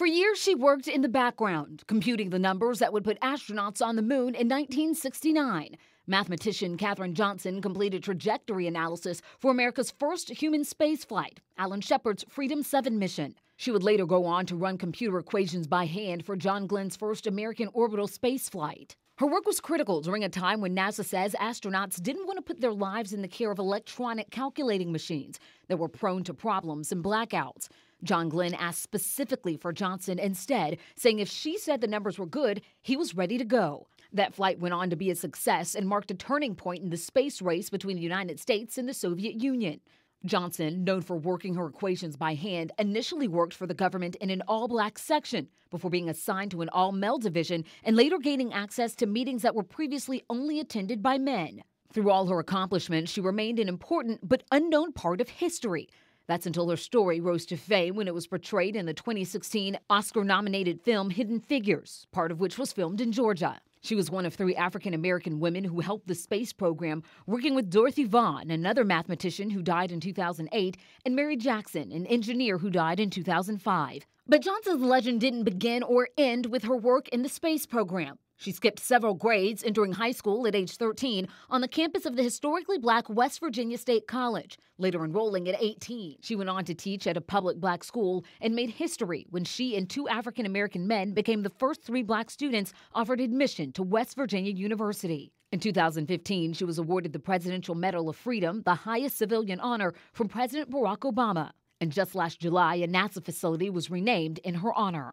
For years, she worked in the background, computing the numbers that would put astronauts on the moon in 1969. Mathematician Katherine Johnson completed trajectory analysis for America's first human spaceflight, Alan Shepard's Freedom 7 mission. She would later go on to run computer equations by hand for John Glenn's first American orbital spaceflight. Her work was critical during a time when NASA says astronauts didn't want to put their lives in the care of electronic calculating machines that were prone to problems and blackouts. John Glenn asked specifically for Johnson instead, saying if she said the numbers were good, he was ready to go. That flight went on to be a success and marked a turning point in the space race between the United States and the Soviet Union. Johnson, known for working her equations by hand, initially worked for the government in an all black section before being assigned to an all male division and later gaining access to meetings that were previously only attended by men. Through all her accomplishments, she remained an important but unknown part of history. That's until her story rose to fame when it was portrayed in the 2016 Oscar nominated film Hidden Figures, part of which was filmed in Georgia. She was one of three African American women who helped the space program, working with Dorothy Vaughan, another mathematician who died in 2008, and Mary Jackson, an engineer who died in 2005. But Johnson's legend didn't begin or end with her work in the space program. She skipped several grades entering high school at age 13 on the campus of the historically black West Virginia State College, later enrolling at 18. She went on to teach at a public black school and made history when she and two African American men became the first three black students offered admission to West Virginia University. In 2015, she was awarded the Presidential Medal of Freedom, the highest civilian honor from President Barack Obama. And just last July, a NASA facility was renamed in her honor.